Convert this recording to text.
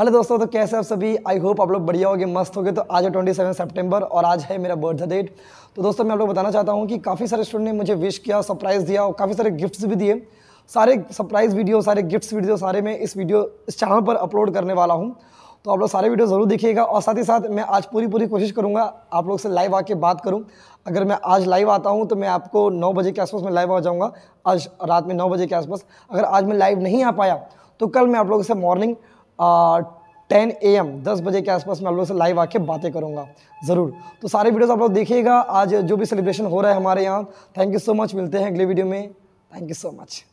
Hello दोस्तों तो कैसे आप सभी? आई होप आप लोग बढ़िया होगे, मस्त होगे। तो आज है ट्वेंटी सेवन सेप्टेम्बर और आज है मेरा बर्थडे डेट तो दोस्तों, मैं आप लोग बताना चाहता हूँ कि काफ़ी सारे स्टूडेंट ने मुझे विश किया सरप्राइज़ दिया और काफ़ी सारे गिफ्ट्स भी दिए। सारे सरप्राइज़ वीडियो सारे गिफ्ट्स वीडियो सारे मैं इस वीडियो इस चैनल पर अपलोड करने वाला हूँ। तो आप लोग सारे वीडियो ज़रूर देखिएगा और साथ ही साथ मैं आज पूरी पूरी कोशिश करूँगा आप लोग से लाइव आके बात करूँ। अगर मैं आज लाइव आता हूँ तो मैं आपको नौ बजे के आसपास मैं लाइव आ जाऊँगा। आज रात में नौ बजे के आसपास। अगर आज मैं लाइव नहीं आ पाया तो कल मैं आप लोगों से मॉर्निंग टेन ए एम दस बजे के आसपास मैं आप लोगों से लाइव आके बातें करूँगा, ज़रूर। तो सारे वीडियोस आप लोग देखिएगा, आज जो भी सेलिब्रेशन हो रहा है हमारे यहाँ थैंक यू सो मच मिलते हैं अगले वीडियो में। Thank you so much